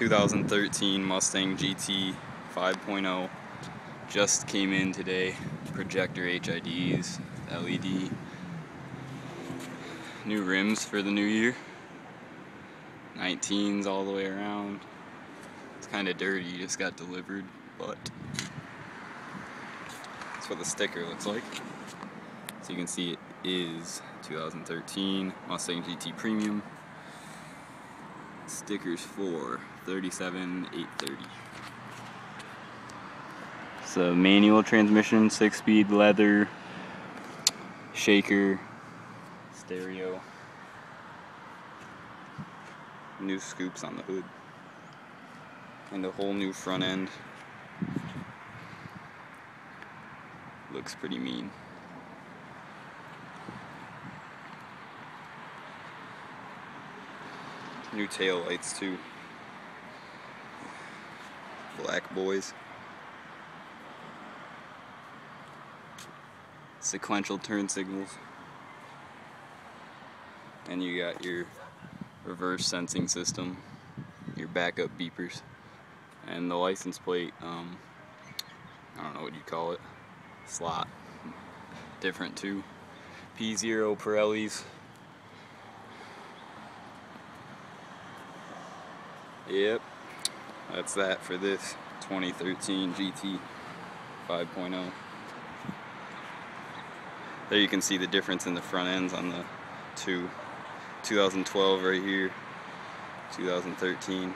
2013 Mustang GT 5.0 just came in today. Projector HIDs, LED. New rims for the new year. 19s all the way around. It's kind of dirty, just got delivered, but that's what the sticker looks like. So you can see it is 2013 Mustang GT Premium. Stickers for 37,830. It's a manual transmission, six speed leather, shaker, stereo, new scoops on the hood, and a whole new front end. Looks pretty mean. New tail lights too. Black boys. Sequential turn signals. And you got your reverse sensing system, your backup beepers, and the license plate, um, I don't know what you call it, slot. Different too. P0 Pirellis. Yep, that's that for this 2013 GT 5.0. There you can see the difference in the front ends on the two. 2012 right here, 2013.